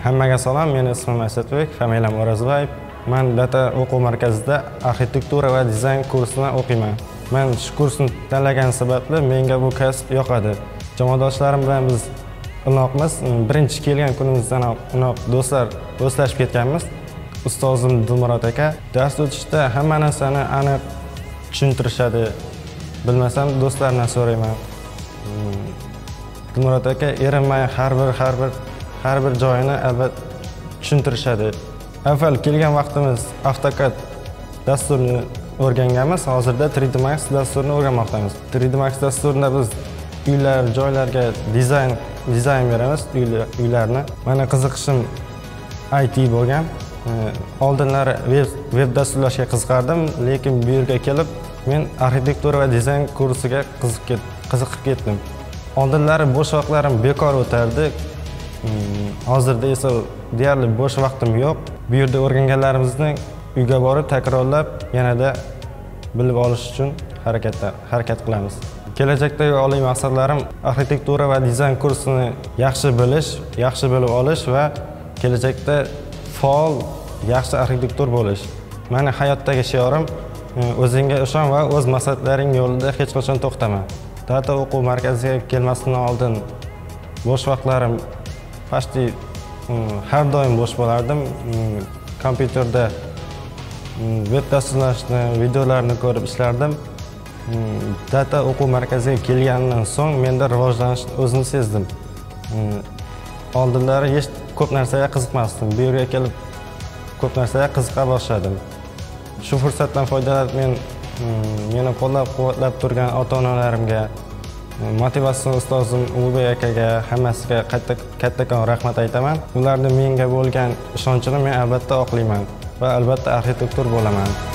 Hammaga salom, meni ismim Asadbek, familiyam O'razobayev. Men Data o'quv markazida arxitektura va dizayn kursini o'qiyman. Men shu kursni tanlagan sababli menga bu kasb yoqadi. Jamoadoshlarim bilan biz inoqmiz. Birinchi kelgan kunimizdan inoq do'stlar, do'stlashib ketganmiz. Ustozim Dilmurod aka dars o'tishda hamma narsani aniq tushuntirishadi. Bilmasam do'stlardan so'rayman. Hmm. Dilmurod aka erinmay har bir har bir har bir joyini albatta tushuntirishadi. Avval kelgan vaqtimiz AutoCAD dasturini o'rganganmiz. Hozirda 3D Max dasturini o'rganmoqdamiz. 3D Max dasturida biz uylar, joylarga dizayn dizayn beramiz uylarni. mani qiziqishim IT bo'lgan. Oldinlari web web dasturlashga qiziqardim, lekin bu yerga kelib men arxitektura va dizayn kursiga qiziqib ketdim. Oldinlari bo'sh vaqtlarim bekor o'tardi. Mm, hozirda esa deyarli bo'sh vaqtim yo'q. Bu yerda o'rganganlarimizni uyga borib takrorlab, yanada bilib olish uchun harakatda harakat qilamiz. Kelajakdagi oliy maqsadlarim arxitektura va dizayn kursini yaxshi bilish, yaxshi bilib olish va kelajakda faol, yaxshi arxitektor bo'lish. mani hayotdagi shiorim mm, o'zingga ishon va o'z maqsadlaring yo'lida hech qachon to'xtama. Data o'quv markaziga kelmasdan oldin bo'sh vaqtlarim почти har doim bo'sh bo'lardim. Kompyuterda veb dasturlashni, videolarni ko'rib ishlardim. Data o'quv markaziga kelgandan so'ng menda rivojlanish o'zini sezdim. Oldinlari hech ko'p narsaga qiziqmasdim. Bu yerga kelib ko'p narsaga qiziqa boshladim. Shu fursatdan foydalanib men meni qo'llab-quvvatlab turgan ota-onalarimga, motivatsion ustozim Ulug'bek akaga, hammasiga kattakon rahmat aytaman. Ularning menga bo'lgan ishonchini men albatta oqlayman va albatta arxitektor bo'laman.